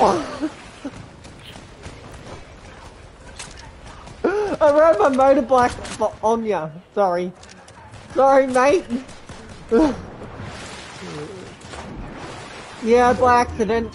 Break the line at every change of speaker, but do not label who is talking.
I rode my motorbike on ya. Sorry. Sorry, mate. yeah, by accident.